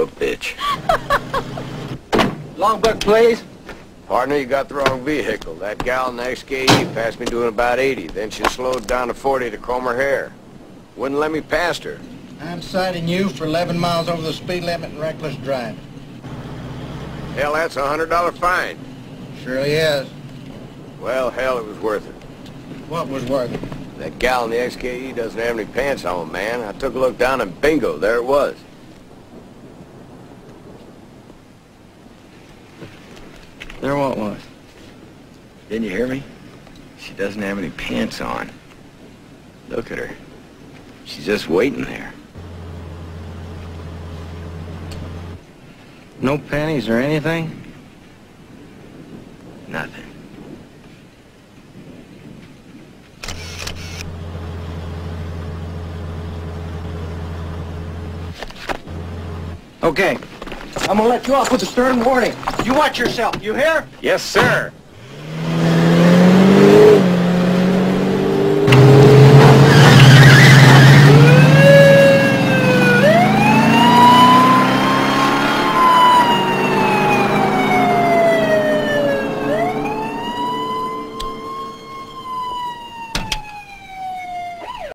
a bitch. Logbook, please. Partner, you got the wrong vehicle. That gal in the XKE passed me doing about 80. Then she slowed down to 40 to comb her hair. Wouldn't let me past her. I'm citing you for 11 miles over the speed limit and reckless driving. Hell, that's a $100 fine. Surely is. Well, hell, it was worth it. What was worth it? That gal in the XKE doesn't have any pants on, man. I took a look down and bingo, there it was. There what was? Didn't you hear me? She doesn't have any pants on. Look at her. She's just waiting there. No panties or anything? Nothing. Okay. I'm gonna let you off with a stern warning. You watch yourself, you hear? Yes, sir.